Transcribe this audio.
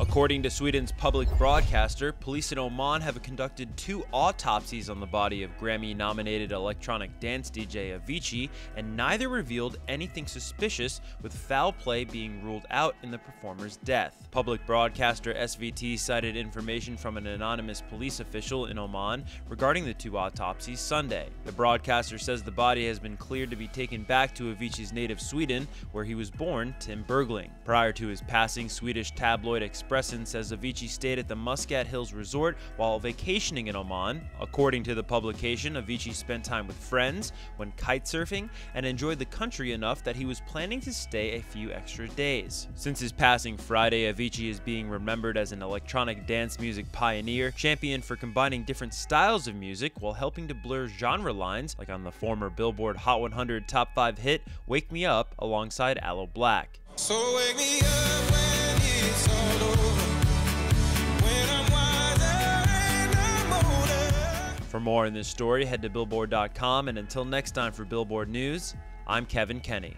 According to Sweden's public broadcaster, police in Oman have conducted two autopsies on the body of Grammy nominated electronic dance DJ Avicii, and neither revealed anything suspicious, with foul play being ruled out in the performer's death. Public broadcaster SVT cited information from an anonymous police official in Oman regarding the two autopsies Sunday. The broadcaster says the body has been cleared to be taken back to Avicii's native Sweden, where he was born, Tim Bergling. Prior to his passing, Swedish tabloid Expressen says Avicii stayed at the Muscat Hills Resort while vacationing in Oman. According to the publication, Avicii spent time with friends, went kitesurfing, and enjoyed the country enough that he was planning to stay a few extra days. Since his passing Friday, Avicii is being remembered as an electronic dance music pioneer, champion for combining different styles of music while helping to blur genre lines, like on the former Billboard Hot 100 Top 5 hit Wake Me Up alongside Aloe Blacc. So For more on this story, head to Billboard.com. And until next time for Billboard News, I'm Kevan Kenney.